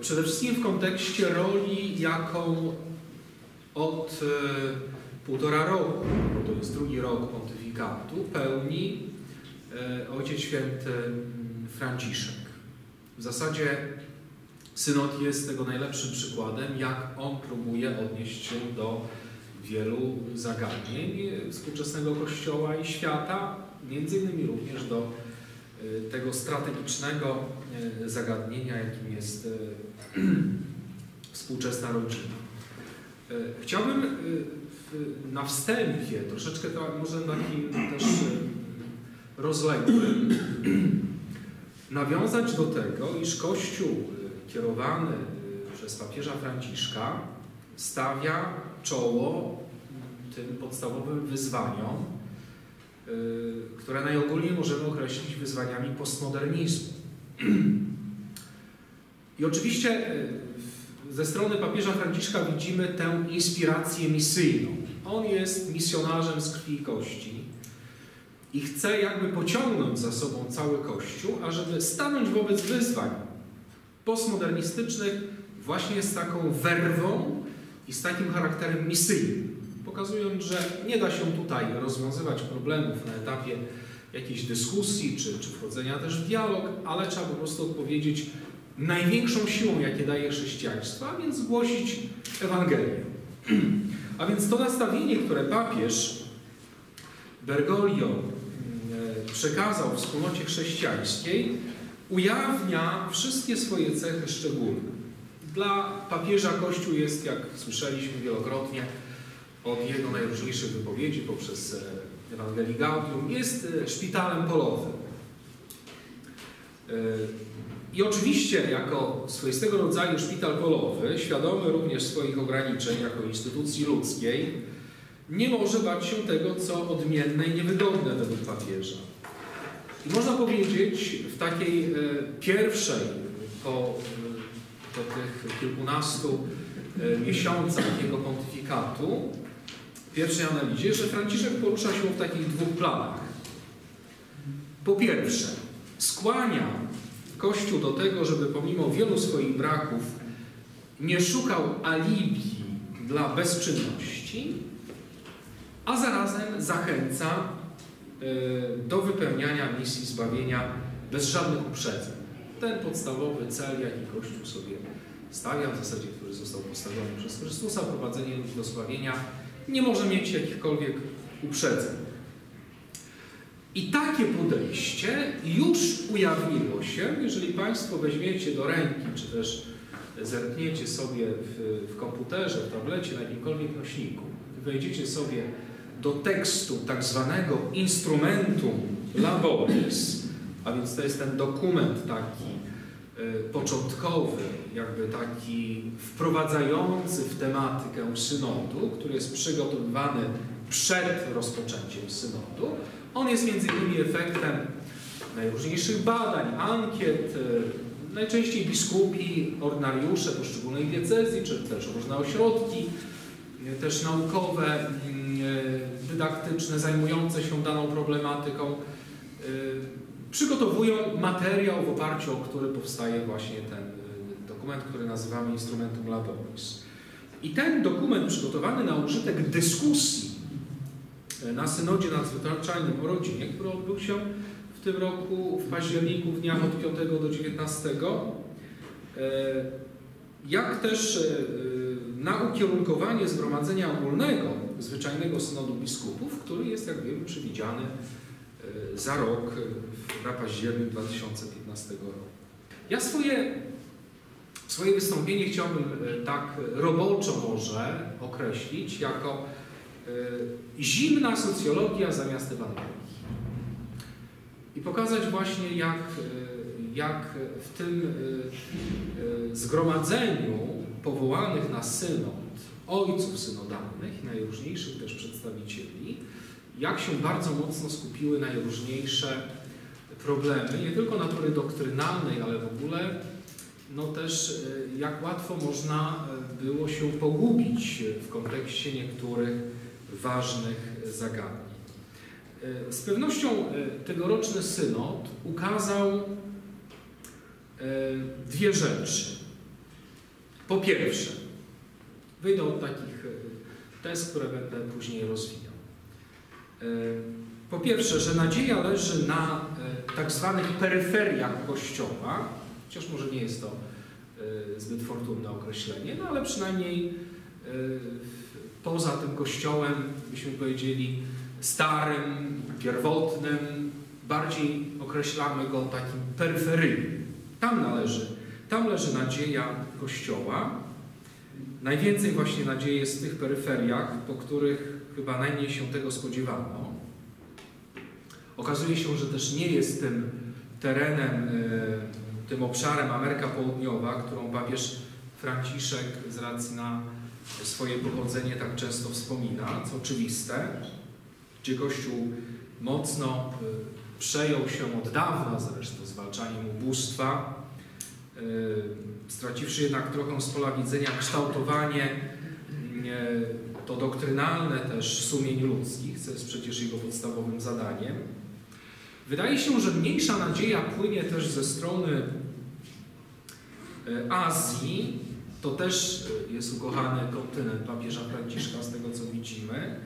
Przede wszystkim w kontekście roli, jaką od e, półtora roku, bo to jest drugi rok pontyfikatu, pełni e, Ojciec Święty Franciszek. W zasadzie synod jest tego najlepszym przykładem, jak on próbuje odnieść się do wielu zagadnień współczesnego Kościoła i świata, między innymi również do tego strategicznego e, zagadnienia, jakim jest e, współczesna rodzina. Chciałbym na wstępie, troszeczkę może takim też rozległym, nawiązać do tego, iż Kościół kierowany przez papieża Franciszka stawia czoło tym podstawowym wyzwaniom, które najogólniej możemy określić wyzwaniami postmodernizmu. I oczywiście ze strony papieża Franciszka widzimy tę inspirację misyjną. On jest misjonarzem z krwi i kości i chce jakby pociągnąć za sobą cały Kościół, ażeby stanąć wobec wyzwań postmodernistycznych właśnie z taką werwą i z takim charakterem misyjnym, pokazując, że nie da się tutaj rozwiązywać problemów na etapie jakiejś dyskusji czy, czy wchodzenia też w dialog, ale trzeba po prostu odpowiedzieć największą siłą, jakie daje chrześcijaństwo, a więc głosić Ewangelię. A więc to nastawienie, które papież Bergoglio mm, e, przekazał wspólnocie chrześcijańskiej, ujawnia wszystkie swoje cechy szczególne. Dla papieża Kościół jest, jak słyszeliśmy wielokrotnie, od jego najróżniejszych wypowiedzi poprzez e, Ewangelii Gaudium, jest e, szpitalem polowym. I oczywiście jako swoistego rodzaju szpital polowy, świadomy również swoich ograniczeń jako instytucji ludzkiej, nie może bać się tego, co odmienne i niewygodne według papieża. I można powiedzieć w takiej e, pierwszej, po, po tych kilkunastu e, miesiącach jego pontyfikatu, pierwszej analizie, że Franciszek porusza się w takich dwóch planach. Po pierwsze, skłania Kościół do tego, żeby pomimo wielu swoich braków nie szukał alibi dla bezczynności, a zarazem zachęca e, do wypełniania misji zbawienia bez żadnych uprzedzeń. Ten podstawowy cel, jaki Kościół sobie stawia, w zasadzie, który został postawiony przez Chrystusa, prowadzenie ludzi do zbawienia, nie może mieć jakichkolwiek uprzedzeń. I takie podejście już ujawniło się, jeżeli Państwo weźmiecie do ręki, czy też zerkniecie sobie w, w komputerze, w tablecie, na jakimkolwiek nośniku, wejdziecie sobie do tekstu tak zwanego instrumentum laboris, a więc to jest ten dokument taki początkowy, jakby taki wprowadzający w tematykę synodu, który jest przygotowywany przed rozpoczęciem synodu, on jest między innymi efektem najróżniejszych badań, ankiet, e, najczęściej biskupi, ordynariusze poszczególnej diecezji, czy też różne ośrodki, e, też naukowe, dydaktyczne, zajmujące się daną problematyką, przygotowują materiał, w oparciu o który powstaje właśnie ten dokument, który nazywamy Instrumentum Laboris. I ten dokument przygotowany na użytek dyskusji na synodzie nadzwyczajnym o rodzinie, który odbył się w tym roku w październiku w dniach od 5 do 19. E, jak też na ukierunkowanie Zgromadzenia Ogólnego Zwyczajnego Synodu Biskupów, który jest, jak wiemy, przewidziany za rok, na październik 2015 roku. Ja swoje, swoje wystąpienie chciałbym tak roboczo może określić jako E, zimna socjologia zamiast Ewangelii. I pokazać właśnie, jak, e, jak w tym e, zgromadzeniu powołanych na synod ojców synodalnych, najróżniejszych też przedstawicieli, jak się bardzo mocno skupiły najróżniejsze problemy, nie tylko natury doktrynalnej, ale w ogóle no też jak łatwo można było się pogubić w kontekście niektórych ważnych zagadnień. E, z pewnością e, tegoroczny synod ukazał e, dwie rzeczy. Po pierwsze, wyjdę od takich tez, które będę później rozwijał. Po pierwsze, że nadzieja leży na tak zwanych peryferiach Kościoła, chociaż może nie jest to zbyt fortunne określenie, no ale przynajmniej poza tym Kościołem, byśmy powiedzieli, starym, pierwotnym, bardziej określamy go takim peryferyjnym. Tam należy, tam leży nadzieja Kościoła. Najwięcej właśnie nadziei jest w tych peryferiach, po których chyba najmniej się tego spodziewano. Okazuje się, że też nie jest tym terenem, e, tym obszarem Ameryka Południowa, którą papież Franciszek z racji na swoje pochodzenie tak często wspomina, co oczywiste, gdzie Kościół mocno y, przejął się od dawna zresztą zwalczaniem ubóstwa, y, straciwszy jednak trochę z pola widzenia kształtowanie y, to doktrynalne też sumień ludzkich, co jest przecież jego podstawowym zadaniem. Wydaje się, że mniejsza nadzieja płynie też ze strony Azji, to też jest ukochany kontynent papieża Franciszka, z tego co widzimy,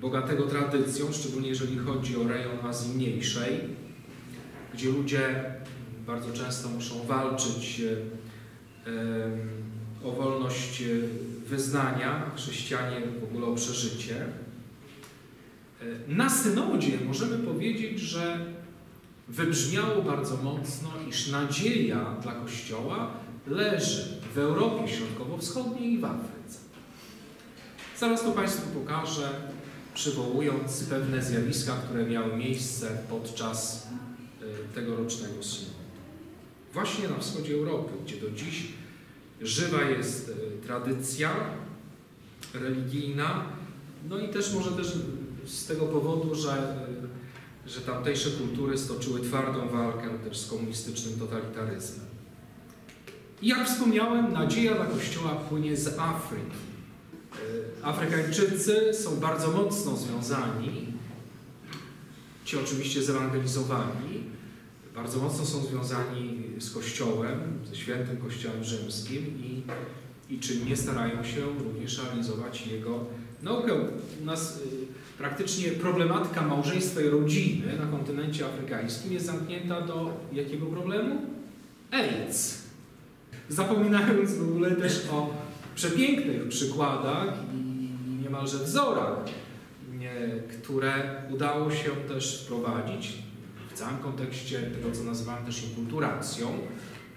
bogatego tradycją, szczególnie jeżeli chodzi o rejon Azji Mniejszej, gdzie ludzie bardzo często muszą walczyć o wolność wyznania, chrześcijanie w ogóle o przeżycie. Na synodzie możemy powiedzieć, że wybrzmiało bardzo mocno, iż nadzieja dla Kościoła leży w Europie Środkowo-Wschodniej i w Afryce. Zaraz to Państwu pokażę, przywołując pewne zjawiska, które miały miejsce podczas y, tegorocznego synodu. Właśnie na wschodzie Europy, gdzie do dziś żywa jest y, tradycja religijna, no i też może też z tego powodu, że, y, że tamtejsze kultury stoczyły twardą walkę też z komunistycznym totalitaryzmem. I jak wspomniałem, nadzieja dla Kościoła płynie z Afryki. E, Afrykańczycy są bardzo mocno związani, ci oczywiście zewangelizowani, bardzo mocno są związani z Kościołem, ze świętym Kościołem rzymskim i, i czynnie starają się również realizować jego naukę. U nas y, praktycznie problematyka małżeństwa i rodziny na kontynencie afrykańskim jest zamknięta do jakiego problemu? AIDS zapominając w ogóle też o przepięknych przykładach i niemalże wzorach, które udało się też wprowadzić w całym kontekście tego, co nazywamy też inkulturacją,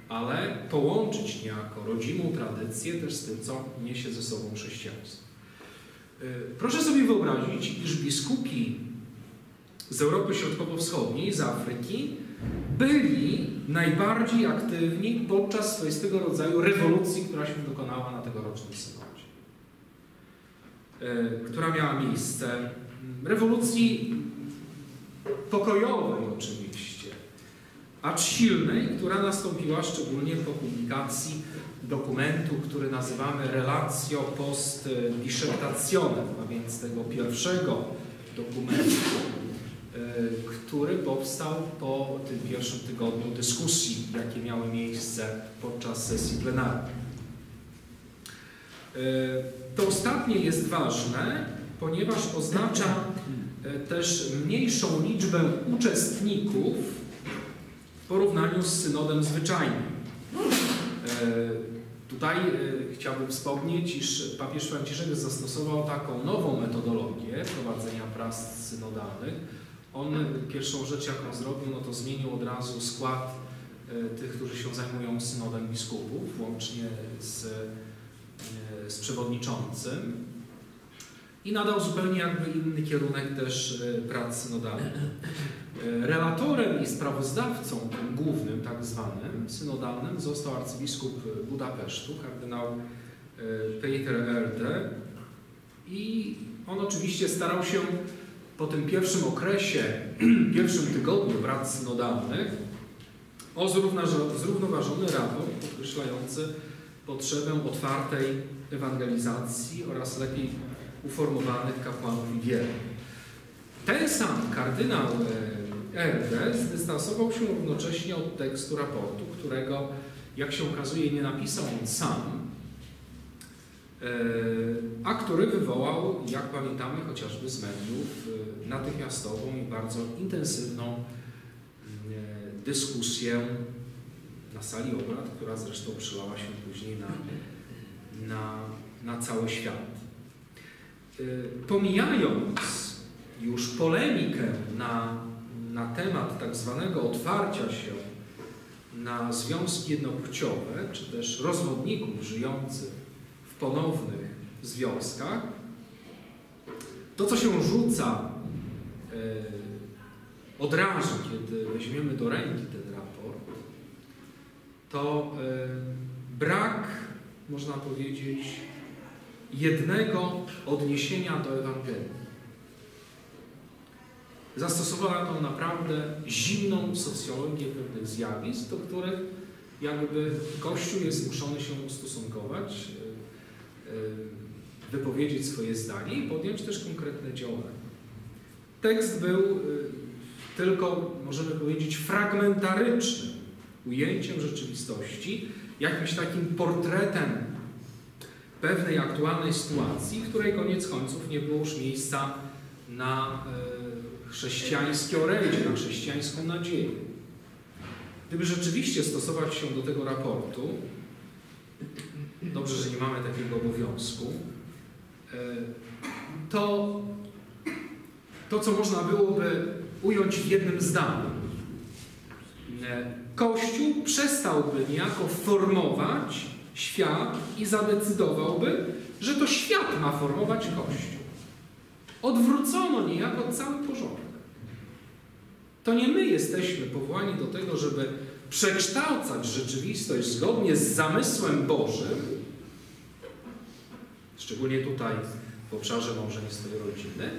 ale połączyć niejako rodzimą tradycję też z tym, co niesie ze sobą chrześcijaństwo. Y, proszę sobie wyobrazić, iż biskupi z Europy Środkowo-Wschodniej, z Afryki, byli najbardziej aktywni podczas swoistego rodzaju rewolucji, która się dokonała na tegorocznym synodzie. E, która miała miejsce, mm, rewolucji pokojowej oczywiście, acz silnej, która nastąpiła szczególnie po publikacji dokumentu, który nazywamy Relatio post dissertationem, a więc tego pierwszego dokumentu E, który powstał po tym pierwszym tygodniu dyskusji, jakie miały miejsce podczas sesji plenarnej. E, to ostatnie jest ważne, ponieważ oznacza też mniejszą liczbę uczestników w porównaniu z synodem zwyczajnym. Tutaj chciałbym wspomnieć, iż papież Franciszek zastosował taką nową metodologię prowadzenia prac synodalnych, on pierwszą rzecz, jaką zrobił, no to zmienił od razu skład e, tych, którzy się zajmują synodem biskupów, łącznie z, e, z przewodniczącym i nadał zupełnie jakby inny kierunek też e, prac synodalnych. Relatorem i sprawozdawcą głównym, tak zwanym, synodalnym, został arcybiskup Budapesztu, kardynał Peter Erde i on oczywiście starał się po tym pierwszym okresie, pierwszym tygodniu prac synodalnych o zrównoważony raport podkreślający potrzebę otwartej ewangelizacji oraz lepiej uformowanych kapłanów i wiernych. Ten sam kardynał e, Erde zdystansował się równocześnie od tekstu raportu, którego, jak się okazuje, nie napisał on sam, a który wywołał, jak pamiętamy chociażby z mediów, natychmiastową i bardzo intensywną dyskusję na sali obrad, która zresztą przelała się później na, na, na cały świat. Pomijając już polemikę na, na temat tak zwanego otwarcia się na związki jednopłciowe, czy też rozwodników żyjących w ponownych związkach, to co się rzuca e, od razu, kiedy weźmiemy do ręki ten raport, to e, brak, można powiedzieć, jednego odniesienia do Ewangelii. Zastosowano naprawdę zimną socjologię pewnych zjawisk, do których jakby Kościół jest zmuszony się ustosunkować, e, e, wypowiedzieć swoje zdanie i podjąć też konkretne działania. Tekst był e, tylko, możemy powiedzieć, fragmentarycznym ujęciem rzeczywistości, jakimś takim portretem pewnej aktualnej sytuacji, której koniec końców nie było już miejsca na chrześcijańskie orędzie, na chrześcijańską nadzieję. Gdyby rzeczywiście stosować się do tego raportu, dobrze, że nie mamy takiego obowiązku, e, to to, co można byłoby ująć w jednym zdaniu. E, Kościół przestałby niejako formować świat i zadecydowałby, że to świat ma formować Kościół. Odwrócono niejako cały porządek. To nie my jesteśmy powołani do tego, żeby przekształcać rzeczywistość zgodnie z zamysłem Bożym, szczególnie tutaj w obszarze małżeństwa i rodziny,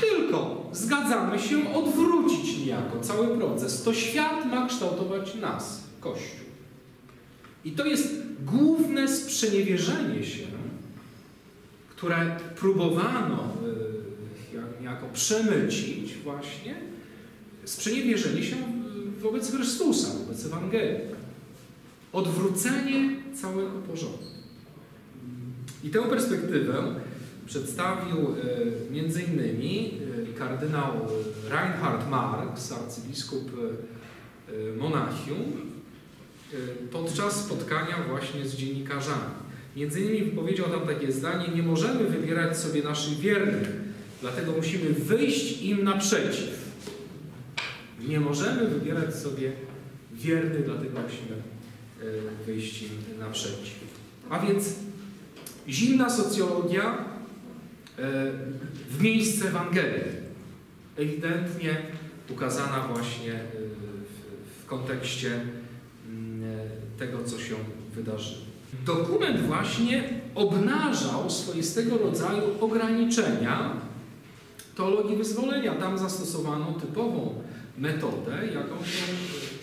tylko zgadzamy się odwrócić niejako cały proces. To świat ma kształtować nas, Kościół. I to jest główne sprzeniewierzenie się, które próbowano y, niejako przemycić właśnie sprzeniewierzenie się wobec Chrystusa, wobec Ewangelii. Odwrócenie całego porządku. I tę perspektywę przedstawił e, między innymi e, kardynał Reinhard Marx, arcybiskup Monachium, podczas spotkania właśnie z dziennikarzami. Między innymi wypowiedział tam takie zdanie, nie możemy wybierać sobie naszych wiernych, dlatego musimy wyjść im naprzeciw. Nie możemy wybierać sobie wiernych, dlatego musimy e, wyjść im naprzeciw. A więc zimna socjologia e, w miejsce Ewangelii. Ewidentnie ukazana właśnie w kontekście tego, co się wydarzyło. Dokument właśnie obnażał swoistego rodzaju ograniczenia teologii wyzwolenia. Tam zastosowano typową metodę, jaką się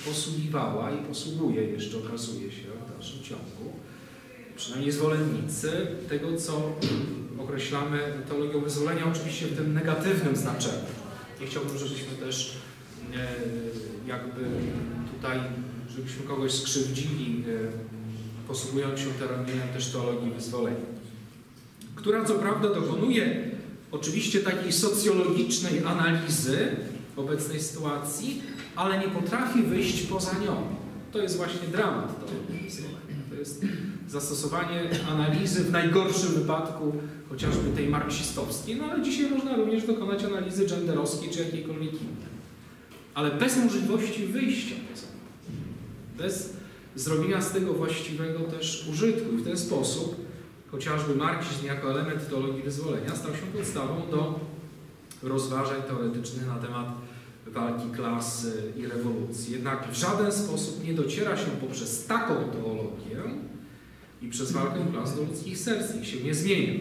posługiwała i posługuje, jeszcze okazuje się w dalszym ciągu, przynajmniej zwolennicy tego, co określamy teologią wyzwolenia, oczywiście w tym negatywnym znaczeniu. Nie chciałbym, żebyśmy też e, jakby tutaj, żebyśmy kogoś skrzywdzili, e, posługując się terminem też teologii wyzwolenia, która co prawda dokonuje oczywiście takiej socjologicznej analizy obecnej sytuacji, ale nie potrafi wyjść poza nią. To jest właśnie dramat To jest zastosowanie analizy w najgorszym wypadku chociażby tej marksistowskiej, no ale dzisiaj można również dokonać analizy genderowskiej czy jakiejkolwiek innej. Ale bez możliwości wyjścia poza. Bez zrobienia z tego właściwego też użytku. I w ten sposób chociażby marksizm jako element teologii wyzwolenia stał się podstawą do rozważań teoretycznych na temat walki klas i rewolucji. Jednak w żaden sposób nie dociera się poprzez taką teologię i przez walkę klas do ludzkich serc. Ich się nie zmienia.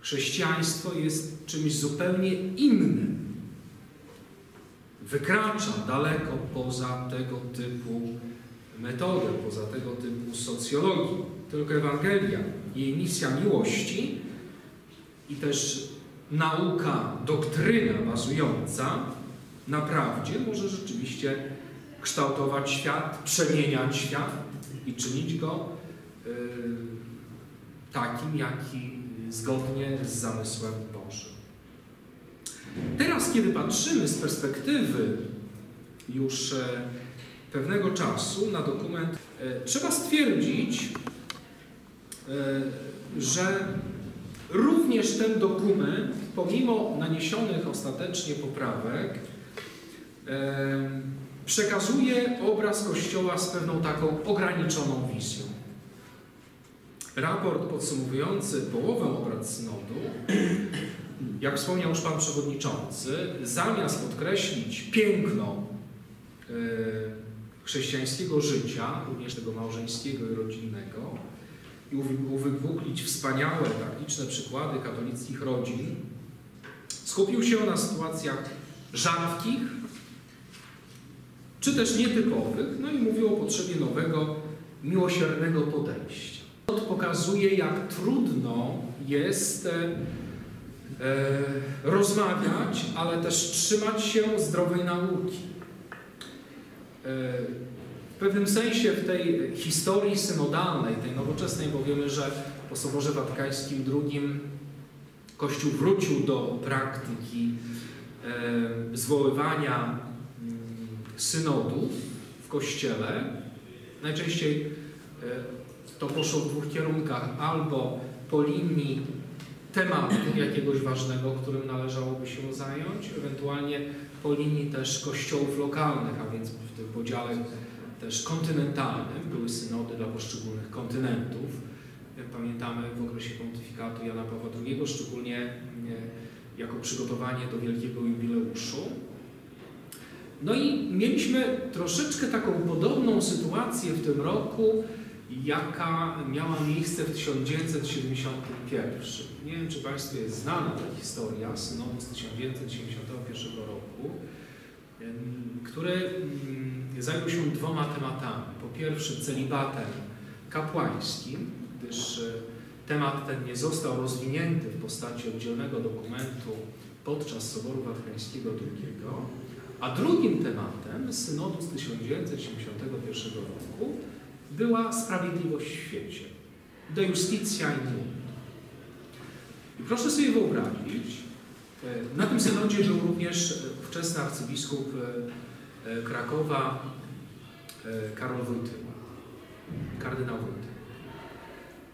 Chrześcijaństwo jest czymś zupełnie innym. Wykracza daleko poza tego typu metodę, poza tego typu socjologii. Tylko Ewangelia, jej misja miłości i też nauka, doktryna bazująca na prawdzie może rzeczywiście kształtować świat, przemieniać świat i czynić go yy, takim, jaki zgodnie z zamysłem. Teraz, kiedy patrzymy z perspektywy już e, pewnego czasu na dokument, e, trzeba stwierdzić, e, że również ten dokument, pomimo naniesionych ostatecznie poprawek, przekazuje obraz Kościoła z pewną taką ograniczoną wizją. Raport podsumowujący połowę obrad synodu, jak wspomniał już Pan Przewodniczący, zamiast podkreślić piękno e, chrześcijańskiego życia, również tego małżeńskiego i rodzinnego, i uwypuklić wspaniałe, tak przykłady katolickich rodzin, skupił się na sytuacjach rzadkich, czy też nietypowych, no i mówił o potrzebie nowego, miłosiernego podejścia. To pokazuje, jak trudno jest e, rozmawiać, ale też trzymać się zdrowej nauki. E, w pewnym sensie w tej historii synodalnej, tej nowoczesnej, bo wiemy, że po Soborze Watykańskim II Kościół wrócił do praktyki e, zwoływania mm, synodów w Kościele. Najczęściej e, to poszło w dwóch kierunkach. Albo po linii tematu jakiegoś ważnego, którym należałoby się zająć, ewentualnie po linii też kościołów lokalnych, a więc w tym podziale też kontynentalnym. Były synody dla poszczególnych kontynentów. Pamiętamy w okresie pontyfikatu Jana Pawła II, szczególnie e, jako przygotowanie do wielkiego jubileuszu. No i mieliśmy troszeczkę taką podobną sytuację w tym roku, jaka miała miejsce w 1971. Nie wiem, czy Państwu jest znana ta historia synodu z 1971 roku, który mm, zajął się dwoma tematami. Po pierwsze celibatem kapłańskim, gdyż e, temat ten nie został rozwinięty w postaci oddzielnego dokumentu podczas Soboru Watykańskiego II, a drugim tematem synodu z 1971 roku była sprawiedliwość w świecie. De justitia in mundo. I proszę sobie wyobrazić, e, na tym synodzie był również wczesny arcybiskup e, Krakowa Karol Wojtyła, kardynał Wojtyła.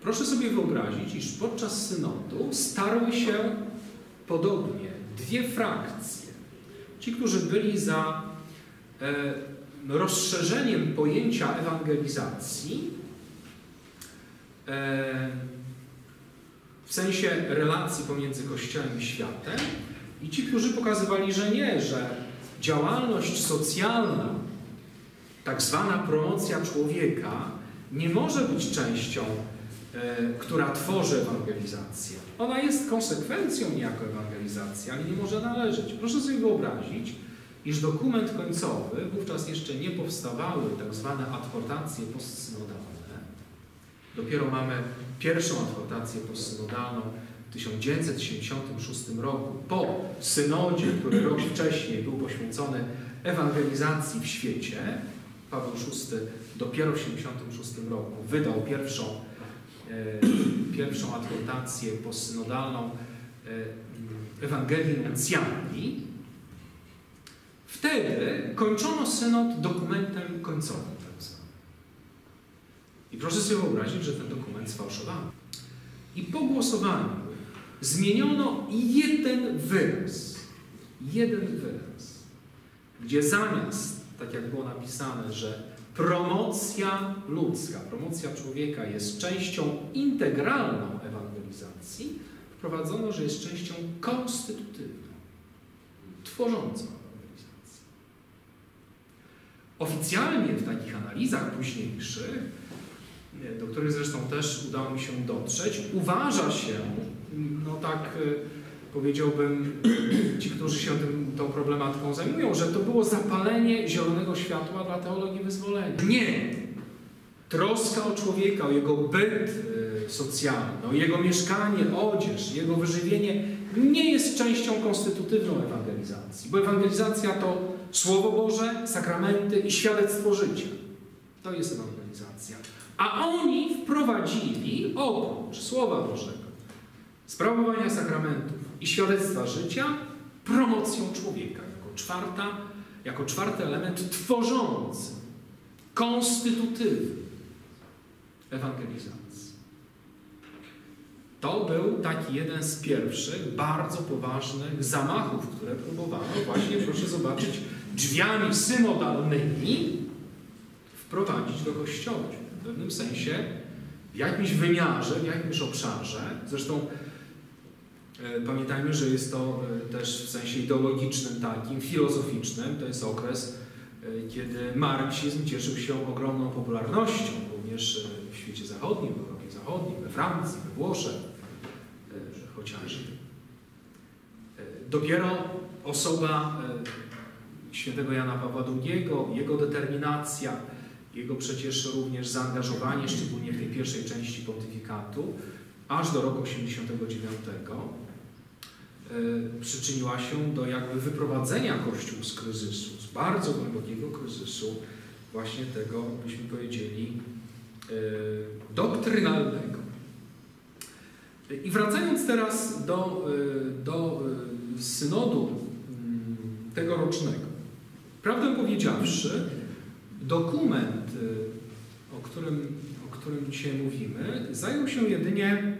Proszę sobie wyobrazić, iż podczas synodu starły się podobnie dwie frakcje. Ci, którzy byli za e, rozszerzeniem pojęcia ewangelizacji e, w sensie relacji pomiędzy Kościołem i światem, i ci, którzy pokazywali, że nie, że działalność socjalna, tak zwana promocja człowieka, nie może być częścią E, która tworzy ewangelizację. Ona jest konsekwencją niejako ewangelizacji, ale nie może należeć. Proszę sobie wyobrazić, iż dokument końcowy, wówczas jeszcze nie powstawały tak zwane adhortacje postsynodalne. Dopiero mamy pierwszą adhortację postsynodalną w 1976 roku, po synodzie, który rok wcześniej był poświęcony ewangelizacji w świecie. Paweł VI dopiero w 1976 roku wydał pierwszą E, pierwszą adhortację postsynodalną e, Ewangelii Nuncjani, wtedy kończono synod dokumentem końcowym. Tak I proszę sobie wyobrazić, że ten dokument sfałszowano. I po głosowaniu zmieniono jeden wyraz. Jeden wyraz. Gdzie zamiast, tak jak było napisane, że promocja ludzka, promocja człowieka jest częścią integralną ewangelizacji, wprowadzono, że jest częścią konstytutywną, tworzącą. Oficjalnie w takich analizach późniejszych, do których zresztą też udało mi się dotrzeć, uważa się, no tak powiedziałbym, ci, którzy się tym, tą problematyką zajmują, że to było zapalenie zielonego światła dla teologii wyzwolenia. Nie! Troska o człowieka, o jego byt socjalny, o jego mieszkanie, odzież, jego wyżywienie nie jest częścią konstytutywną ewangelizacji, bo ewangelizacja to Słowo Boże, sakramenty i świadectwo życia. To jest ewangelizacja. A oni wprowadzili oprócz Słowa Bożego, sprawowania sakramentów i świadectwa życia, promocją człowieka jako, czwarta, jako czwarty element tworzący, konstytutywny ewangelizacji. To był taki jeden z pierwszych bardzo poważnych zamachów, które próbowano właśnie, proszę zobaczyć, drzwiami synodalnymi wprowadzić do Kościoła. W pewnym sensie, w jakimś wymiarze, w jakimś obszarze. Zresztą e, pamiętajmy, że jest to e, też w sensie ideologicznym, takim, filozoficznym. To jest okres, e, kiedy marksizm cieszył się ogromną popularnością, również w świecie zachodnim, w Europie Zachodniej, we Francji, we Włoszech chociażby. Dopiero osoba świętego Jana Pawła II, jego determinacja, jego przecież również zaangażowanie, szczególnie w tej pierwszej części pontyfikatu, aż do roku 89 przyczyniła się do jakby wyprowadzenia Kościół z kryzysu, z bardzo głębokiego kryzysu, właśnie tego, byśmy powiedzieli, doktrynalnego. I wracając teraz do, do synodu mm, tegorocznego. Prawdę powiedziawszy, dokument, o którym, o którym dzisiaj mówimy, zajął się jedynie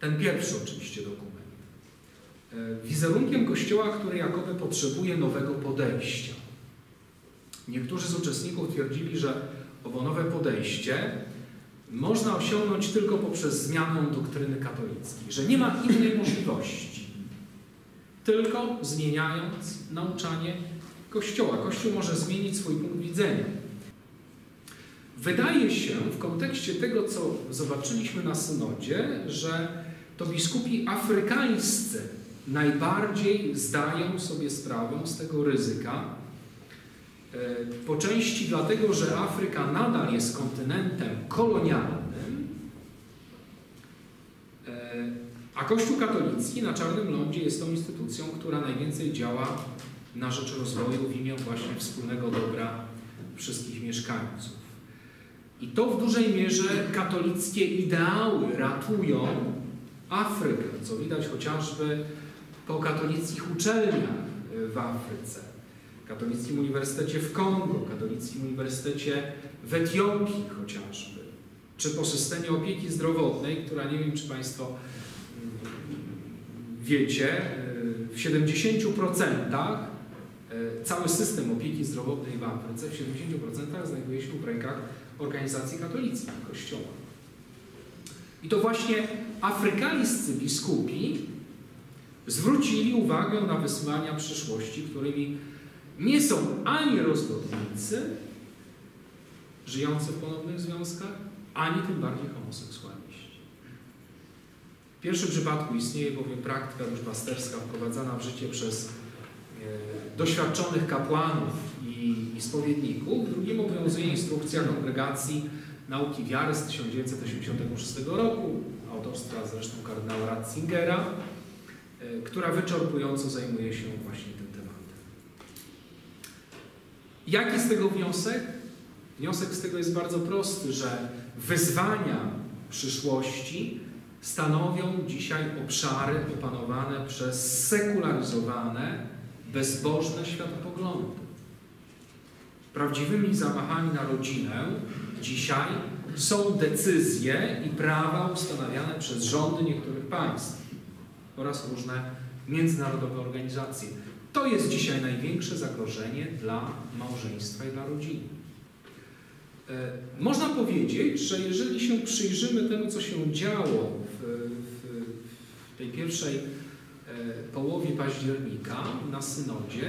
ten pierwszy oczywiście dokument. Wizerunkiem Kościoła, który jakoby potrzebuje nowego podejścia. Niektórzy z uczestników twierdzili, że owo nowe podejście można osiągnąć tylko poprzez zmianę doktryny katolickiej, że nie ma innej możliwości. Tylko zmieniając nauczanie Kościoła. Kościół może zmienić swój punkt widzenia. Wydaje się w kontekście tego, co zobaczyliśmy na synodzie, że to biskupi afrykańscy najbardziej zdają sobie sprawę z tego ryzyka. E, po części dlatego, że Afryka nadal jest kontynentem kolonialnym, e, a Kościół katolicki na Czarnym Lądzie jest tą instytucją, która najwięcej działa na rzecz rozwoju w imię właśnie wspólnego dobra wszystkich mieszkańców. I to w dużej mierze katolickie ideały ratują Afrykę, co widać chociażby po katolickich uczelniach w Afryce, Katolickim Uniwersytecie w Kongo, Katolickim Uniwersytecie w Etiopii chociażby, czy po systemie opieki zdrowotnej, która nie wiem, czy Państwo mm, wiecie, w 70% E, cały system opieki zdrowotnej w Afryce w 70% znajduje się w rękach organizacji katolickich, Kościoła. I to właśnie afrykańscy biskupi zwrócili uwagę na wysłania przyszłości, którymi nie są ani rozgodnicy żyjący w ponownych związkach, ani tym bardziej homoseksualiści. W pierwszym przypadku istnieje bowiem praktyka duszpasterska wprowadzana w życie przez E, doświadczonych kapłanów i, i spowiedników. Drugim obowiązuje instrukcja Kongregacji Nauki Wiary z 1986 roku, autorstwa zresztą kardynała Ratzingera, e, która wyczerpująco zajmuje się właśnie tym tematem. Jaki z tego wniosek? Wniosek z tego jest bardzo prosty, że wyzwania przyszłości stanowią dzisiaj obszary opanowane przez sekularyzowane, bezbożne światopoglądy. Prawdziwymi zamachami na rodzinę dzisiaj są decyzje i prawa ustanawiane przez rządy niektórych państw oraz różne międzynarodowe organizacje. To jest dzisiaj największe zagrożenie dla małżeństwa i dla rodziny. E, można powiedzieć, że jeżeli się przyjrzymy temu, co się działo w, w, w tej pierwszej połowie października na synodzie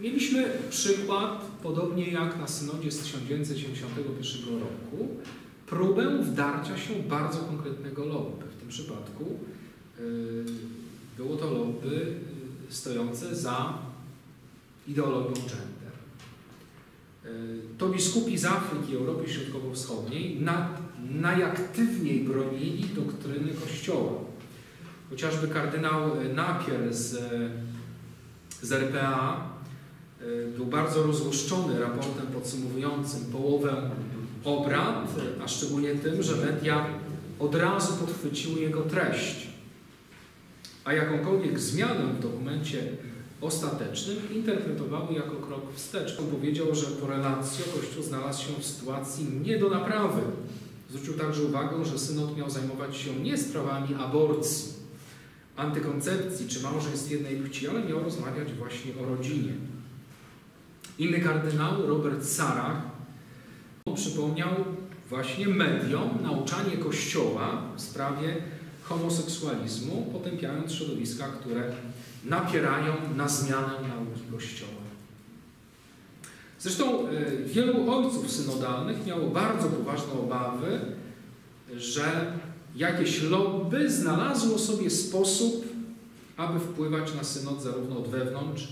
mieliśmy przykład, podobnie jak na synodzie z 1971 roku, próbę wdarcia się bardzo konkretnego lobby. W tym przypadku e, było to lobby e, stojące za ideologią gender. To biskupi z Afryki i Europy Środkowo-Wschodniej najaktywniej bronili doktryny Kościoła Chociażby kardynał Napier z, z RPA e, był bardzo rozłoszczony raportem podsumowującym połowę obrad, a szczególnie tym, że media od razu podchwyciły jego treść. A jakąkolwiek zmianę w dokumencie ostatecznym interpretowały jako krok wstecz. On powiedział, że po relacji Kościół znalazł się w sytuacji nie do naprawy. Zwrócił także uwagę, że synod miał zajmować się nie sprawami aborcji, antykoncepcji czy małżeństw jednej płci, ale miał rozmawiać właśnie o rodzinie. Inny kardynał, Robert Sarach, przypomniał właśnie mediom nauczanie Kościoła w sprawie homoseksualizmu, potępiając środowiska, które napierają na zmianę nauki Kościoła. Zresztą e, wielu ojców synodalnych miało bardzo poważne obawy, że jakieś lobby znalazło sobie sposób, aby wpływać na synod zarówno od wewnątrz,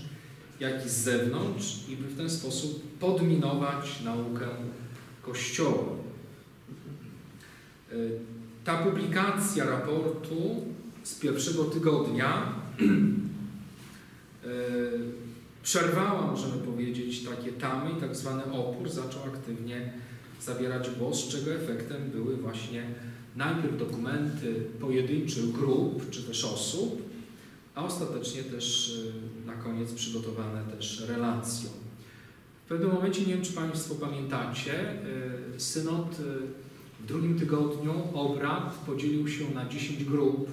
jak i z zewnątrz i by w ten sposób podminować naukę Kościoła. E, ta publikacja raportu z pierwszego tygodnia e, przerwała, możemy powiedzieć, takie tamy i tak zwany opór zaczął aktywnie zabierać głos, czego efektem były właśnie najpierw dokumenty pojedynczych grup czy też osób, a ostatecznie też e, na koniec przygotowane też relacje. W pewnym momencie, nie wiem czy Państwo pamiętacie, e, synod w drugim tygodniu obrad podzielił się na 10 grup,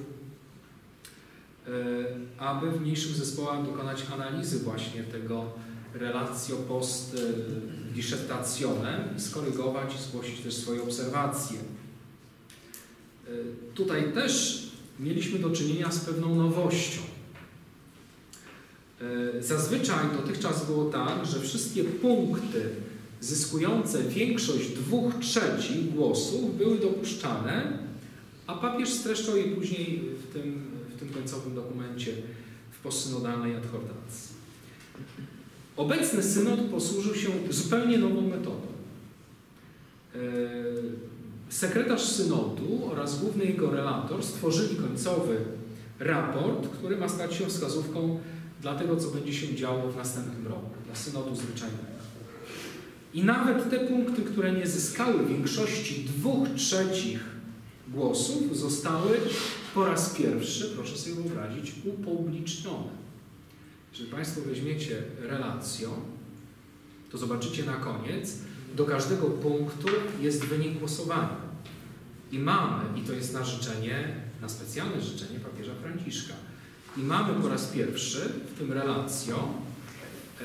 aby w mniejszych zespołach dokonać analizy właśnie tego relacjo post dissertationem i skorygować i zgłosić też swoje obserwacje. E, tutaj też mieliśmy do czynienia z pewną nowością. E, zazwyczaj dotychczas było tak, że wszystkie punkty zyskujące większość dwóch trzecich głosów były dopuszczane, a papież streszczał je później w tym, w tym końcowym dokumencie w postsynodalnej adhortacji. Obecny synod posłużył się zupełnie nową metodą. Sekretarz synodu oraz główny jego relator stworzyli końcowy raport, który ma stać się wskazówką dla tego, co będzie się działo w następnym roku, dla synodu zwyczajnego. I nawet te punkty, które nie zyskały większości dwóch trzecich głosów, zostały po raz pierwszy, proszę sobie wyobrazić, upublicznione. Jeżeli Państwo weźmiecie relację, to zobaczycie na koniec, do każdego punktu jest wynik głosowania. I mamy, i to jest na życzenie, na specjalne życzenie papieża Franciszka, i mamy po raz pierwszy w tym relacją e,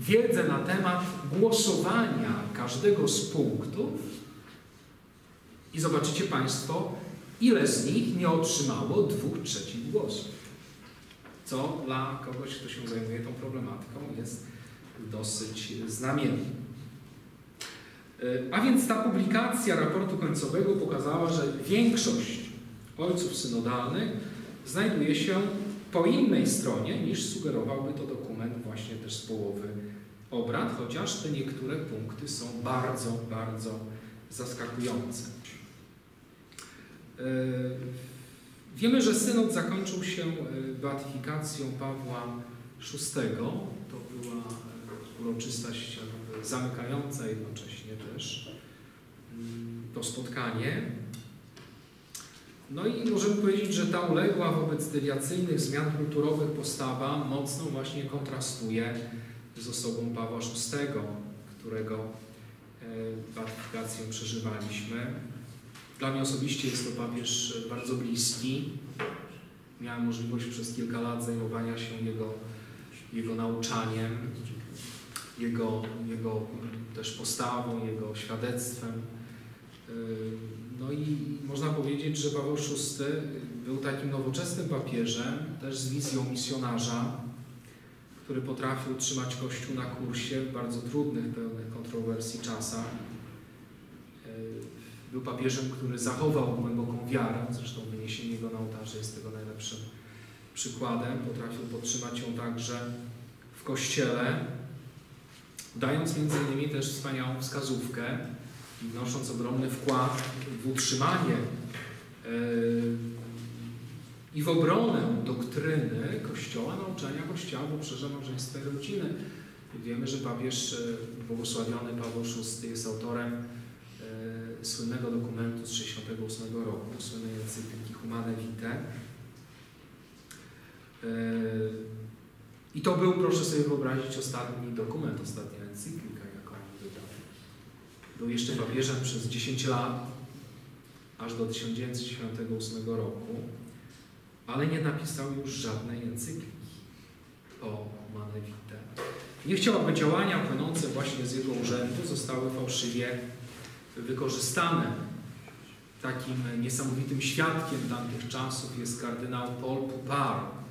wiedzę na temat głosowania każdego z punktów i zobaczycie Państwo, ile z nich nie otrzymało dwóch trzecich głosów. Co dla kogoś, kto się zajmuje tą problematyką, jest dosyć znamienne. A więc ta publikacja raportu końcowego pokazała, że większość ojców synodalnych znajduje się po innej stronie niż sugerowałby to dokument właśnie też z połowy obrad, chociaż te niektóre punkty są bardzo, bardzo zaskakujące. E, wiemy, że synod zakończył się e, beatyfikacją Pawła VI. To była e, uroczystość zamykająca jednocześnie też mm, to spotkanie. No i możemy powiedzieć, że ta uległa wobec dewiacyjnych zmian kulturowych postawa mocno właśnie kontrastuje z osobą Pawła VI, którego e, beatyfikację przeżywaliśmy. Dla mnie osobiście jest to papież bardzo bliski. Miałem możliwość przez kilka lat zajmowania się jego, jego nauczaniem, jego, jego też postawą, jego świadectwem. E, no i można powiedzieć, że Paweł VI był takim nowoczesnym papieżem, też z wizją misjonarza, który potrafił trzymać Kościół na kursie w bardzo trudnych, pełnych kontrowersji czasach. E, był papieżem, który zachował głęboką wiarę, zresztą wyniesienie jego na ołtarze jest tego najlepszym przykładem. Potrafił podtrzymać ją także w Kościele, dając między innymi też wspaniałą wskazówkę i wnosząc ogromny wkład w utrzymanie e, i w obronę doktryny Kościoła, nauczania Kościoła w obszarze małżeństwa i rodziny. Wiemy, że papież e, błogosławiony Paweł VI jest autorem e, słynnego dokumentu z 1968 roku, słynnej encykliki Humane Vitae. I to był, proszę sobie wyobrazić, ostatni dokument, ostatnia encyklika, jaką wydał. Był jeszcze papieżem przez 10 lat, aż do 1998 roku, ale nie napisał już żadnej encykliki o Humane Vitae. Nie chciał, aby działania płynące właśnie z jego urzędu zostały fałszywie wykorzystane. Takim niesamowitym świadkiem tamtych czasów jest kardynał Paul Poupart,